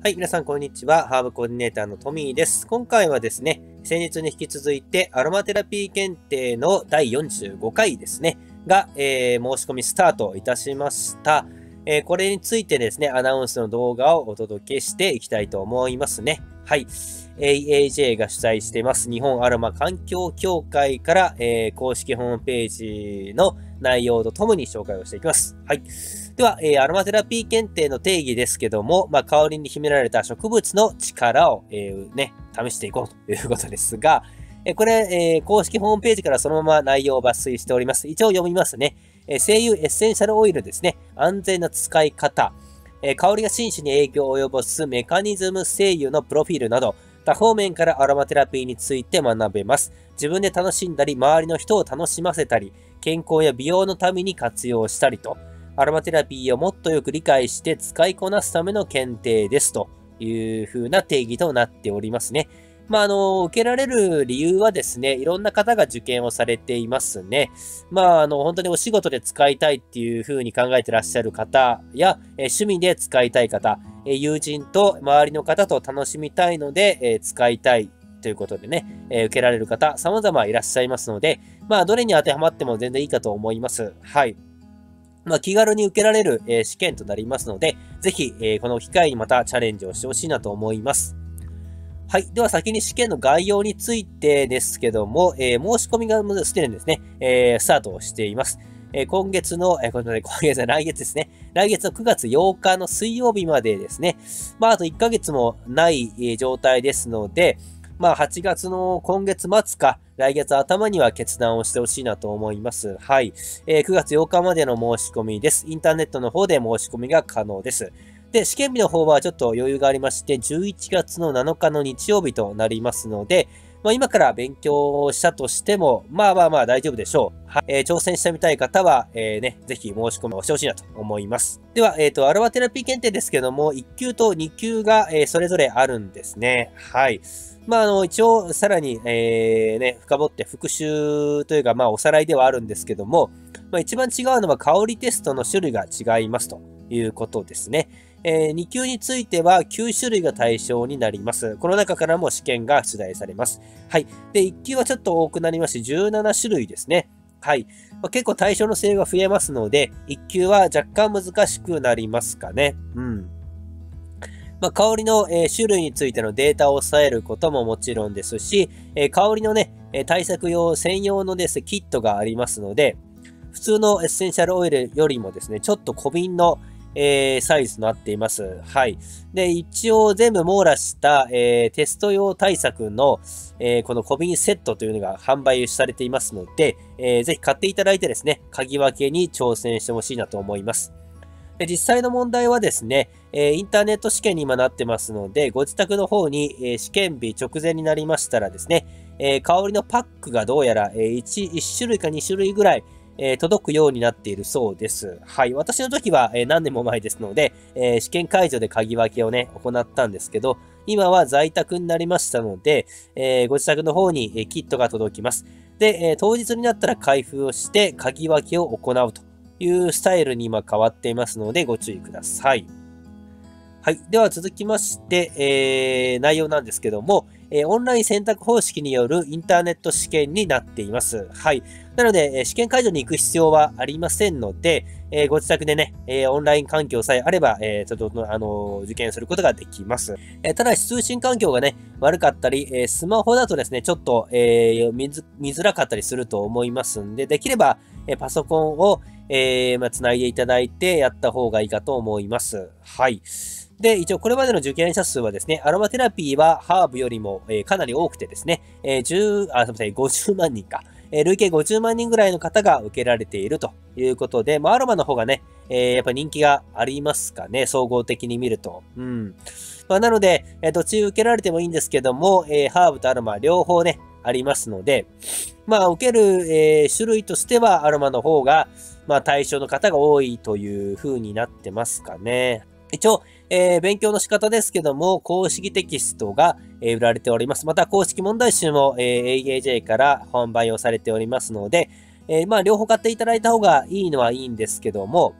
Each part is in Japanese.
はい、皆さんこんにちは。ハーブコーディネーターのトミーです。今回はですね、先日に引き続いてアロマテラピー検定の第45回ですね、が、えー、申し込みスタートいたしました。えー、これについてですね、アナウンスの動画をお届けしていきたいと思いますね。はい。AAJ が主催しています日本アロマ環境協会から、えー、公式ホームページの内容とともに紹介をしていきます。はい。では、えー、アロマテラピー検定の定義ですけども、まあ、香りに秘められた植物の力を、えー、ね、試していこうということですが、えー、これ、え、公式ホームページからそのまま内容を抜粋しております。一応読みますね。え、精油エッセンシャルオイルですね。安全な使い方。え、香りが真摯に影響を及ぼすメカニズム精油のプロフィールなど、多方面からアロマテラピーについて学べます。自分で楽しんだり、周りの人を楽しませたり、健康や美容のために活用したりと、アロマテラピーをもっとよく理解して使いこなすための検定ですという風な定義となっておりますね。まあ、あの、受けられる理由はですね、いろんな方が受験をされていますね。まあ、あの、本当にお仕事で使いたいっていう風に考えてらっしゃる方や、え趣味で使いたい方、え友人と周りの方と楽しみたいので、え使いたいということでね、え受けられる方、様々いらっしゃいますので、まあ、どれに当てはまっても全然いいかと思います。はい。まあ、気軽に受けられる、えー、試験となりますので、ぜひ、えー、この機会にまたチャレンジをしてほしいなと思います。はい。では先に試験の概要についてですけども、えー、申し込みがすでにですね、えー、スタートをしています。えー、今月の、えー、これね、今月、来月ですね。来月の9月8日の水曜日までですね。まあ、あと1ヶ月もない、えー、状態ですので、まあ、8月の今月末か、来月頭には決断をしてほしいなと思います。はい。えー、9月8日までの申し込みです。インターネットの方で申し込みが可能です。で、試験日の方はちょっと余裕がありまして、11月の7日の日曜日となりますので、まあ、今から勉強したとしても、まあまあまあ大丈夫でしょう。は、えー、挑戦してみたい方は、えー、ね、ぜひ申し込みをしてほしいなと思います。では、えっ、ー、と、アロマテラピー検定ですけども、1級と2級が、え、それぞれあるんですね。はい。まあ、あの、一応、さらに、えー、ね、深掘って復習というか、まあ、おさらいではあるんですけども、まあ、一番違うのは香りテストの種類が違いますということですね。えー、2級については9種類が対象になります。この中からも試験が出題されます。はい。で、1級はちょっと多くなりまして、17種類ですね。はい。まあ、結構対象の性が増えますので、1級は若干難しくなりますかね。うん。まあ、香りの、えー、種類についてのデータを抑えることももちろんですし、えー、香りのね、え対策用専用のですね、キットがありますので、普通のエッセンシャルオイルよりもですね、ちょっと小瓶の、えー、サイズとなっています。はい。で、一応全部網羅した、えー、テスト用対策の、えー、この小瓶セットというのが販売されていますので、えー、ぜひ買っていただいてですね、鍵分けに挑戦してほしいなと思います。で実際の問題はですね、えインターネット試験に今なってますので、ご自宅の方に、え試験日直前になりましたらですね、え香りのパックがどうやら、え 1, 1種類か2種類ぐらい、え届くようになっているそうです。はい。私の時は、え何年も前ですので、え試験会場で鍵分けをね、行ったんですけど、今は在宅になりましたので、えご自宅の方に、えキットが届きます。で、え当日になったら開封をして鍵分けを行うというスタイルに今変わっていますのでご注意ください。はい。では続きまして、えー、内容なんですけども、えー、オンライン選択方式によるインターネット試験になっています。はい。なので、試験会場に行く必要はありませんので、え、ご自宅でね、え、オンライン環境さえあれば、えー、ちょっと、あの受験することができます。えただし、通信環境がね、悪かったり、えスマホだとですね、ちょっと、え見づらかったりすると思いますんで、できれば、えパソコンを、えー、まあ、繋いでいただいてやった方がいいかと思います。はい。で、一応これまでの受験者数はですね、アロマテラピーはハーブよりも、えー、かなり多くてですね、えー、10、あ、すみません、50万人か。え、累計50万人ぐらいの方が受けられているということで、まあ、アロマの方がね、えー、やっぱ人気がありますかね、総合的に見ると。うん。まあ、なので、えー、どっち受けられてもいいんですけども、えー、ハーブとアロマ両方ね、ありますので、まあ、受ける、えー、種類としてはアロマの方が、まあ、対象の方が多いという風になってますかね。一応、えー、勉強の仕方ですけども、公式テキストが、えー、売られております。また、公式問題集も、えー、AAJ から販売をされておりますので、えまあ、両方買っていただいた方がいいのはいいんですけども、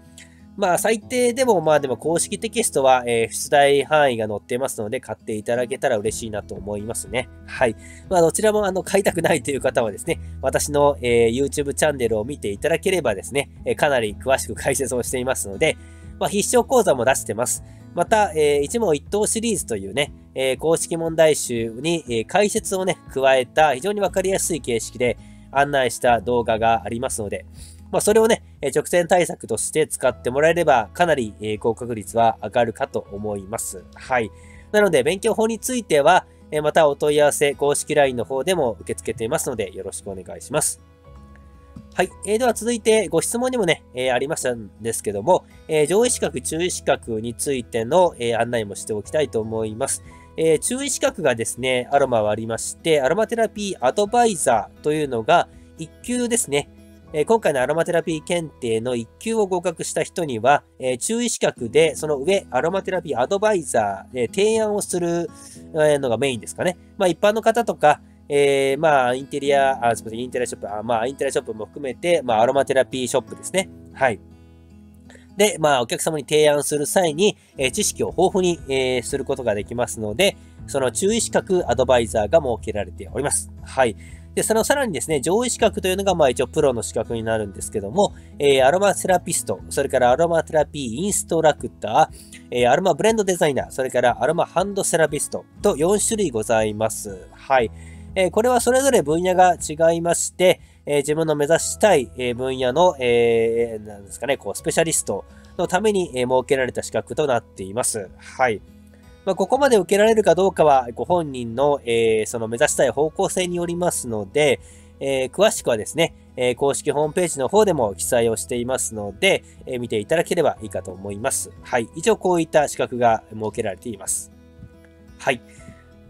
まあ、最低でも、まあでも公式テキストは、え、出題範囲が載ってますので、買っていただけたら嬉しいなと思いますね。はい。まあ、どちらも、あの、買いたくないという方はですね、私の、え、YouTube チャンネルを見ていただければですね、え、かなり詳しく解説をしていますので、まあ、必勝講座も出してます。また、えー、一問一答シリーズというね、えー、公式問題集に、えー、解説をね、加えた非常にわかりやすい形式で案内した動画がありますので、まあ、それをね、直線対策として使ってもらえれば、かなりえ合格率は上がるかと思います。はい。なので、勉強法については、またお問い合わせ、公式 LINE の方でも受け付けていますので、よろしくお願いします。はい。えー、では続いて、ご質問にもね、えー、ありましたんですけども、えー、上位資格、注意資格についての、え、案内もしておきたいと思います。え、注意資格がですね、アロマはありまして、アロマテラピーアドバイザーというのが1級ですね。え今回のアロマテラピー検定の1級を合格した人には、え注意資格でその上、アロマテラピーアドバイザー、え提案をするのがメインですかね。まあ一般の方とか、えー、まあ、インテリア、あ、すみません、インテリアショップ、あまあ、インテリアショップも含めて、まあ、アロマテラピーショップですね。はい。で、まあ、お客様に提案する際に、えー、知識を豊富に、えー、することができますので、その注意資格アドバイザーが設けられております。はい。で、そのさらにですね、上位資格というのが、まあ一応プロの資格になるんですけども、えー、アロマセラピスト、それからアロマテラピーインストラクター、えー、アロマブレンドデザイナー、それからアロマハンドセラピストと4種類ございます。はい。え、これはそれぞれ分野が違いまして、え、自分の目指したい、分野の、えー、なんですかね、こう、スペシャリストのために、設けられた資格となっています。はい。まあ、ここまで受けられるかどうかは、ご本人の、えー、その目指したい方向性によりますので、えー、詳しくはですね、えー、公式ホームページの方でも記載をしていますので、えー、見ていただければいいかと思います。はい。以上、こういった資格が設けられています。はい。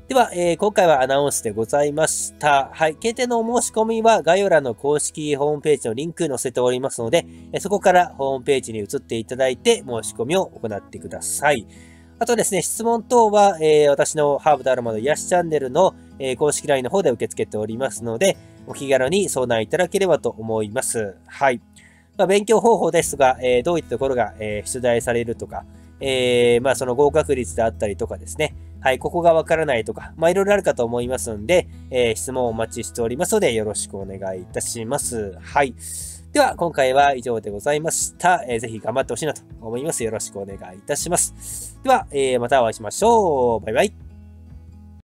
では、えー、今回はアナウンスでございました。はい。検定のお申し込みは概要欄の公式ホームページのリンク載せておりますので、そこからホームページに移っていただいて申し込みを行ってください。あとですね、質問等は、えー、私のハーブドアロマの癒しチャンネルの、えー、公式 LINE の方で受け付けておりますので、お気軽に相談いただければと思います。はい。まあ、勉強方法ですが、えー、どういったところが、え出題されるとか、えまあ、その合格率であったりとかですね、はい、ここがわからないとか、まあ、いろいろあるかと思いますんで、え質問をお待ちしておりますので、よろしくお願いいたします。はい。では、今回は以上でございました。えー、ぜひ頑張ってほしいなと思います。よろしくお願いいたします。では、えー、またお会いしましょう。バイバイ。